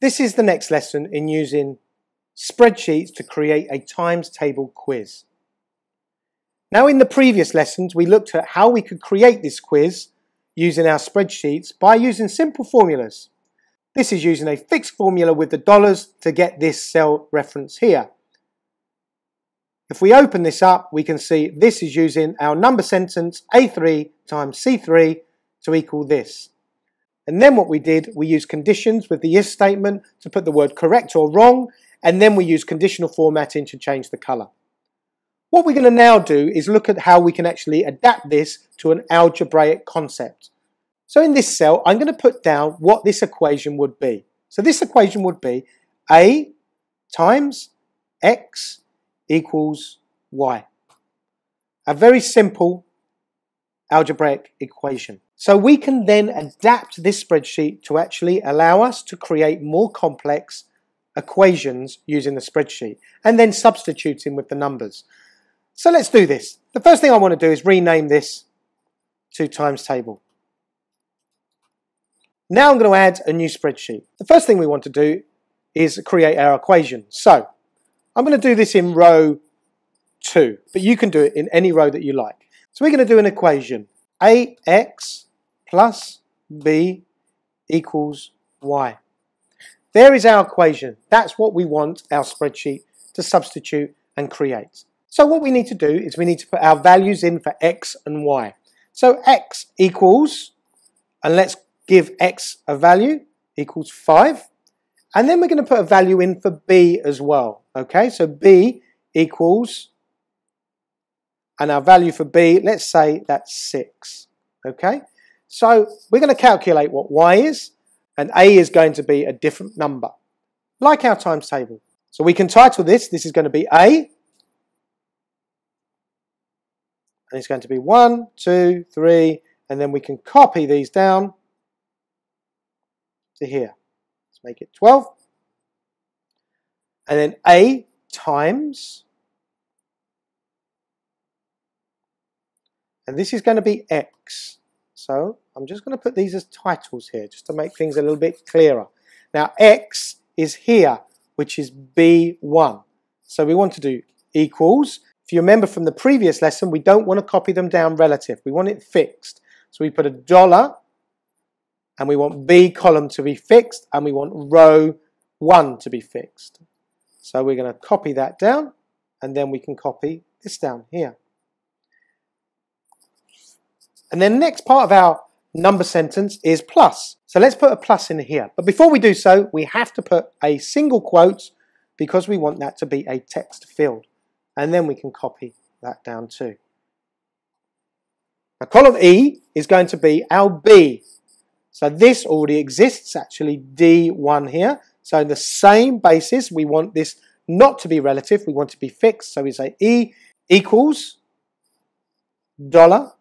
This is the next lesson in using spreadsheets to create a times table quiz. Now in the previous lessons we looked at how we could create this quiz using our spreadsheets by using simple formulas. This is using a fixed formula with the dollars to get this cell reference here. If we open this up, we can see this is using our number sentence A3 times C3 to equal this. And then what we did, we used conditions with the if statement to put the word correct or wrong, and then we use conditional formatting to change the color. What we're going to now do is look at how we can actually adapt this to an algebraic concept. So in this cell, I'm going to put down what this equation would be. So this equation would be A times X equals Y. A very simple algebraic equation. So we can then adapt this spreadsheet to actually allow us to create more complex equations using the spreadsheet and then substituting with the numbers. So let's do this. The first thing I want to do is rename this to times table. Now I'm going to add a new spreadsheet. The first thing we want to do is create our equation. So I'm going to do this in row 2, but you can do it in any row that you like. So we're going to do an equation. ax plus b equals y. There is our equation. That's what we want our spreadsheet to substitute and create. So what we need to do is we need to put our values in for x and y. So x equals, and let's give x a value, equals 5. And then we're going to put a value in for b as well. Okay, so b equals, and our value for b, let's say that's 6. Okay, so we're going to calculate what y is, and a is going to be a different number, like our times table. So we can title this, this is going to be a, and it's going to be 1, 2, 3, and then we can copy these down to here. Let's make it 12. And then A times, and this is going to be X. So I'm just going to put these as titles here, just to make things a little bit clearer. Now X is here, which is B1. So we want to do equals. If you remember from the previous lesson, we don't want to copy them down relative. We want it fixed. So we put a dollar and we want B column to be fixed and we want row 1 to be fixed. So we're going to copy that down and then we can copy this down here. And then the next part of our number sentence is plus. So let's put a plus in here. But before we do so, we have to put a single quote because we want that to be a text field. And then we can copy that down too. Now column E is going to be our B so this already exists, actually D1 here. So in the same basis, we want this not to be relative, we want to be fixed. So we say E equals dollar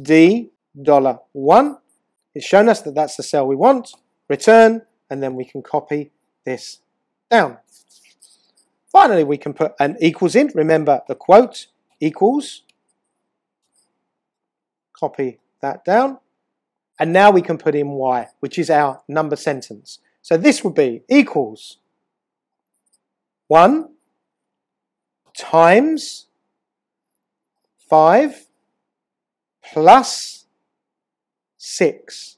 D dollar 1. It's shown us that that's the cell we want. Return, and then we can copy this down. Finally, we can put an equals in. Remember the quote equals. Copy that down. And now we can put in y, which is our number sentence. So this would be equals 1 times 5 plus 6.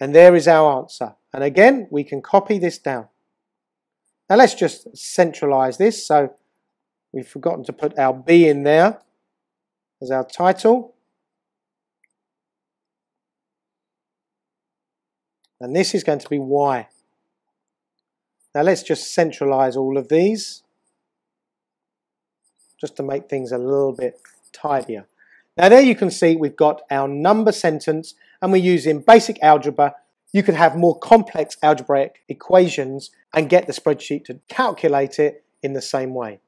And there is our answer. And again, we can copy this down. Now let's just centralize this. So we've forgotten to put our B in there as our title. and this is going to be y. Now let's just centralize all of these just to make things a little bit tidier. Now there you can see we've got our number sentence and we're using basic algebra. You can have more complex algebraic equations and get the spreadsheet to calculate it in the same way.